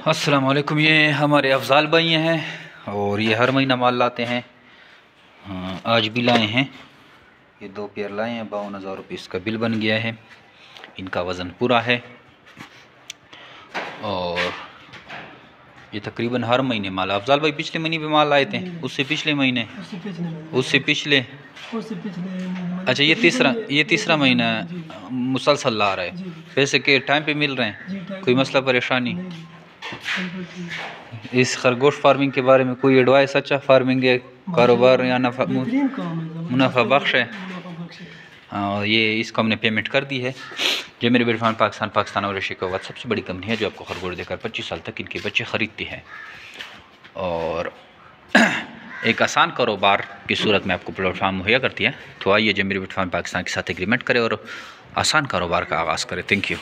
अस्सलाम वालेकुम ये हमारे अफजाल भाई हैं और ये हर महीना माल लाते हैं। हाँ, आज भी लाए हैं। ये दो पेयर लाए हैं बावन हज़ार रुपये इसका बिल बन गया है। इनका वज़न पूरा है। और ये तकरीबन हर महीने माल अफजाल भाई पिछले महीने भी माल लाए थे उससे पिछले महीने? उससे पिछले अच्छा ये तीसरा ये तीसरा महीना मुसलसल ला रहा है। पैसे के टाइम पे मिल रहे हैं? कोई मसला परेशानी? इस खरगोश फ़ार्मिंग के बारे में कोई एडवाइस अच्छा फ़ार्मिंग है कारोबार या नफा मुनाफा बख्श है? हाँ। ये इसको हमने पेमेंट कर दी है। जो मेरे बिरफान पाकिस्तान पाकिस्तान और एशिया के बाद सबसे बड़ी कंपनी है जो आपको खरगोश देकर पच्चीस साल तक इनके बच्चे ख़रीदती है। और एक आसान कारोबार की सूरत में आपको प्लेटफार्म मुहैया करती है। तो आइए जमीर बिटफार्म पाकिस्तान के साथ एग्रीमेंट करें और आसान कारोबार का आगाज़ करें। Thank you